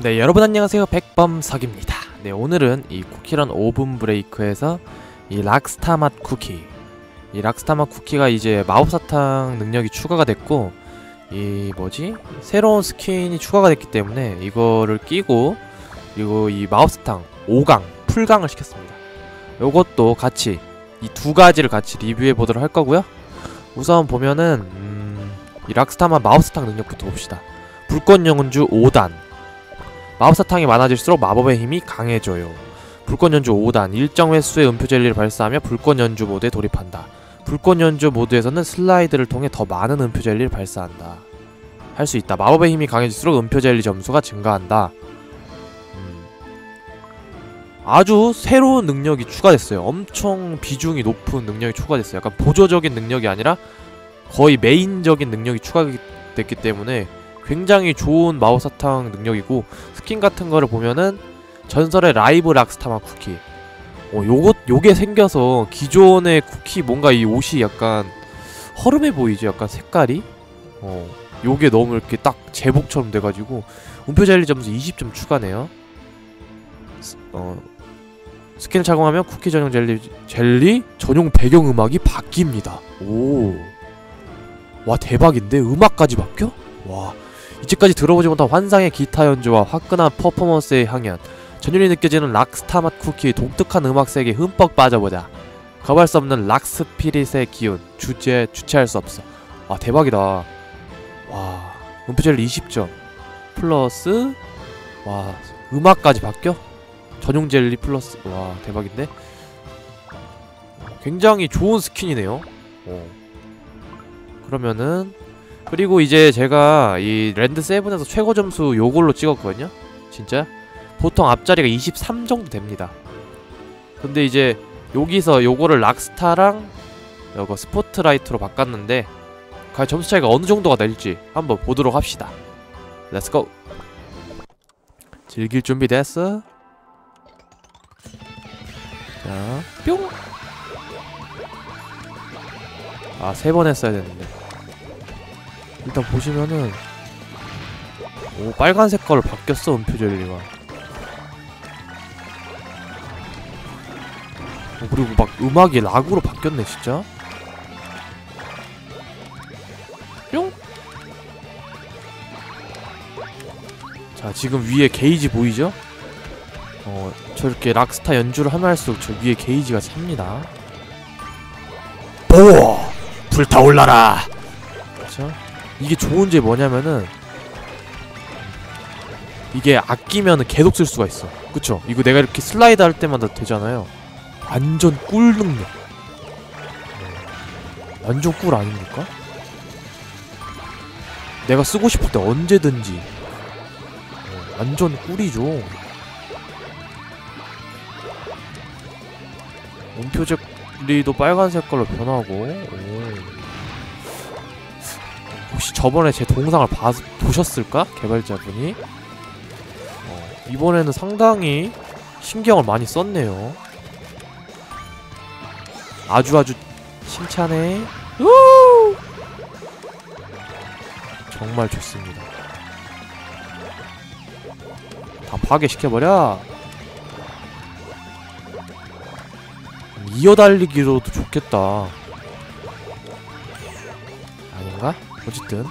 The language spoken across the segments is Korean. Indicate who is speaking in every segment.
Speaker 1: 네 여러분 안녕하세요. 백범석입니다. 네 오늘은 이 쿠키런 오븐 브레이크에서 이 락스타 맛 쿠키. 이 락스타 맛 쿠키가 이제 마법사탕 능력이 추가가 됐고 이 뭐지? 새로운 스킨이 추가가 됐기 때문에 이거를 끼고 그리고 이 마법사탕 5강 풀강을 시켰습니다. 요것도 같이 이 두 가지를 같이 리뷰해 보도록 할 거고요. 우선 보면은 음, 이 락스타 맛 마법사탕 능력부터 봅시다. 불꽃 영혼주 5단 마법사탕이 많아질수록 마법의 힘이 강해져요. 불꽃 연주 5단 일정 횟수의 음표 젤리를 발사하며 불꽃 연주 모드에 돌입한다. 불꽃 연주 모드에서는 슬라이드를 통해 더 많은 음표 젤리를 발사한다. 할 수 있다. 마법의 힘이 강해질수록 음표 젤리 점수가 증가한다. 음. 아주 새로운 능력이 추가됐어요. 엄청 비중이 높은 능력이 추가됐어요. 약간 보조적인 능력이 아니라 거의 메인적인 능력이 추가됐기 때문에 굉장히 좋은 마법사탕 능력이고 스킨 같은 거를 보면은 전설의 라이브 락스타맛 쿠키. 어 요것 요게 생겨서 기존의 쿠키 뭔가 이 옷이 약간 허름해 보이죠? 약간 색깔이? 어 요게 너무 이렇게 딱 제복처럼 돼가지고 음표 젤리 점수 20점 추가네요. 스, 어 스킨을 착용하면 쿠키 전용 젤리 젤리 전용 배경 음악이 바뀝니다. 오 와 대박인데? 음악까지 바뀌어? 와 이제까지 들어보지 못한 환상의 기타 연주와 화끈한 퍼포먼스의 향연. 전율이 느껴지는 락스타 맛 쿠키의 독특한 음악색에 흠뻑 빠져보자. 거부할 수 없는 락스피릿의 기운. 주체 주체할 수 없어. 와 대박이다. 와 음표젤리 20점. 플러스 와 음악까지 바뀌어? 전용 젤리 플러스. 와 대박인데? 굉장히 좋은 스킨이네요. 어. 그러면은 그리고 이제 제가 이 랜드 seven에서 최고 점수 요걸로 찍었거든요. 진짜 보통 앞자리가 23 정도 됩니다. 근데 이제 여기서 요거를 락스타랑 요거 스포트라이트로 바꿨는데 과연 점수 차이가 어느 정도가 날지 한번 보도록 합시다. Let's go. 즐길 준비 됐어? 자, 뿅. 아, 세 번 했어야 되는데. 일단 보시면은 오 빨간 색깔로 바뀌었어 음표 젤리가 어, 그리고 막 음악이 락으로 바뀌었네 진짜 뿅! 자 지금 위에 게이지 보이죠? 어 저렇게 락스타 연주를 하면 할수록 저 위에 게이지가 찹니다 보! 불타올라라! 그렇죠? 이게 좋은 점 뭐냐면은 이게 아끼면은 계속 쓸 수가 있어 그쵸? 이거 내가 이렇게 슬라이드 할 때마다 되잖아요 완전 꿀 능력 네. 완전 꿀 아닙니까? 내가 쓰고 싶을 때 언제든지 네, 완전 꿀이죠 음표젤리도 빨간 색깔로 변하고 오. 혹시 저번에 제 동상을 봐, 보셨을까? 개발자분이? 어, 이번에는 상당히 신경을 많이 썼네요. 아주 아주 칭찬해. 우! 정말 좋습니다. 다 파괴시켜버려! 이어달리기로도 좋겠다 어쨌든.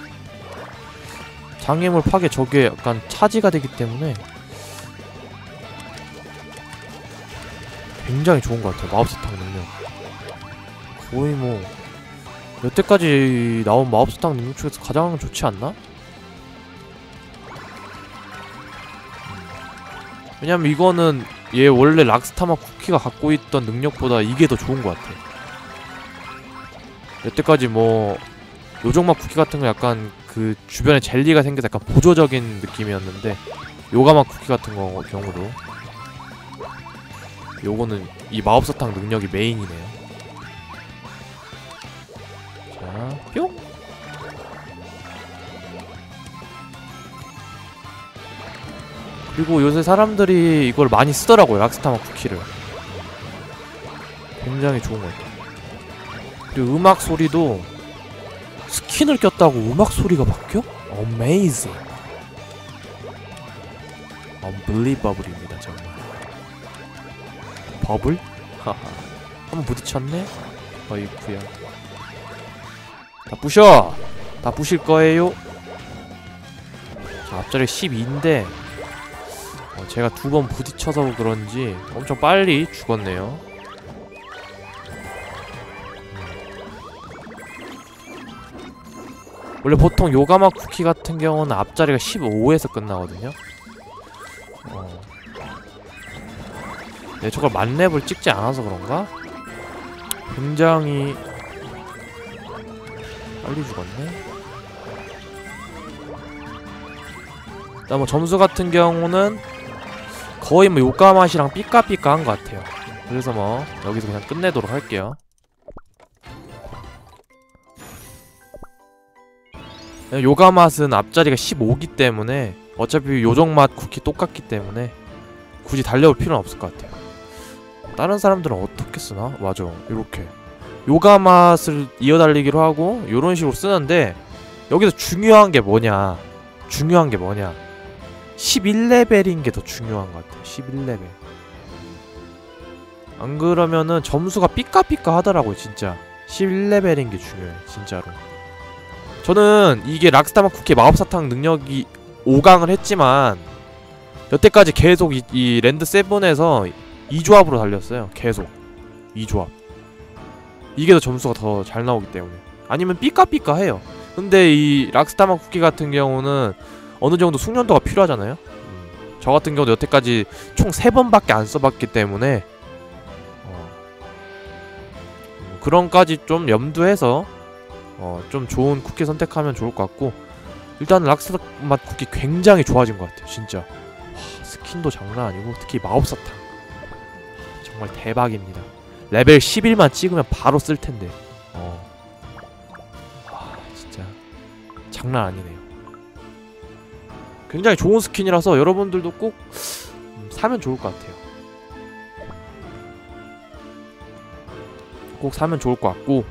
Speaker 1: 장애물 파괴 저게 약간 차지가 되기 때문에 굉장히 좋은 것 같아요 마법사탕 능력. 거의 뭐 여태까지 나온 마법사탕 능력 중에서 가장 좋지 않나? 왜냐면 이거는 얘 원래 락스타마 쿠키가 갖고 있던 능력보다 이게 더 좋은 것 같아. 여태까지 뭐 요정맛 쿠키 같은 거 약간 그 주변에 젤리가 생겨서 약간 보조적인 느낌이었는데 요가맛 쿠키 같은 거 경우도 요거는 이 마법사탕 능력이 메인이네요. 자 뿅! 그리고 요새 사람들이 이걸 많이 쓰더라고요 락스타마 쿠키를. 굉장히 좋은 것 같아요. 그리고 음악 소리도 스킨을 꼈다고 음악 소리가 바뀌어? 어메이징 언블리버블입니다 정말 버블? 하하 한번 부딪혔네? 어이쿠야 다 부셔! 다 부실 거예요 자 앞자리 12인데 어, 제가 두 번 부딪혀서 그런지 엄청 빨리 죽었네요 원래 보통 요가마 쿠키 같은 경우는 앞자리가 15에서 끝나거든요. 어. 네, 저걸 만렙을 찍지 않아서 그런가? 굉장히 빨리 죽었네. 일단 뭐 점수 같은 경우는 거의 뭐 요가 맛이랑 삐까삐까한 것 같아요. 그래서 뭐 여기서 그냥 끝내도록 할게요. 요가 맛은 앞자리가 15기 때문에 어차피 요정 맛 쿠키 똑같기 때문에 굳이 달려올 필요는 없을 것 같아요. 다른 사람들은 어떻게 쓰나? 맞아, 이렇게 요가 맛을 이어달리기로 하고 요런 식으로 쓰는데 여기서 중요한 게 뭐냐? 중요한 게 뭐냐? 11레벨인 게 더 중요한 것 같아요. 11레벨. 안 그러면은 점수가 삐까삐까 하더라고요, 진짜. 11레벨인 게 중요해, 진짜로. 저는 이게 락스타맛 쿠키 마법사탕 능력이 5강을 했지만 여태까지 계속 이, 이 랜드 seven에서 2조합으로 달렸어요. 계속 2조합. 이게 더 점수가 더 잘 나오기 때문에. 아니면 삐까삐까 해요. 근데 이 락스타맛 쿠키 같은 경우는 어느 정도 숙련도가 필요하잖아요. 음, 저 같은 경우도 여태까지 총 3번밖에 안 써봤기 때문에 어, 음, 그런까지 좀 염두해서 어, 좀 좋은 쿠키 선택하면 좋을 것 같고 일단 락스타 맛 쿠키 굉장히 좋아진 것 같아요 진짜. 와, 스킨도 장난 아니고 특히 마법사탕. 정말 대박입니다. 레벨 11만 찍으면 바로 쓸 텐데. 어. 와 진짜 장난 아니네요. 굉장히 좋은 스킨이라서 여러분들도 꼭 음, 사면 좋을 것 같아요. 꼭 사면 좋을 것 같고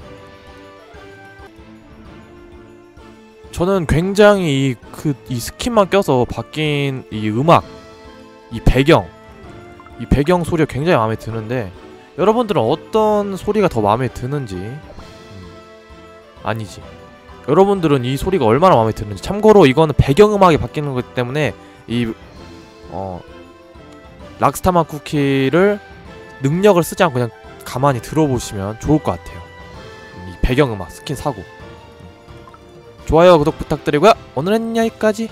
Speaker 1: 저는 굉장히 이그 이 스킨만 껴서 바뀐 이 음악, 이 배경, 이 배경 소리가 굉장히 마음에 드는데 여러분들은 어떤 소리가 더 마음에 드는지 음, 아니지. 여러분들은 이 소리가 얼마나 마음에 드는지 참고로 이거는 배경 음악이 바뀌는 거기 때문에 이 어, 락스타마 쿠키를 능력을 쓰지 않고 그냥 가만히 들어보시면 좋을 것 같아요. 음, 이 배경 음악 스킨 사고. 좋아요 구독 부탁드리고요. 오늘은 여기까지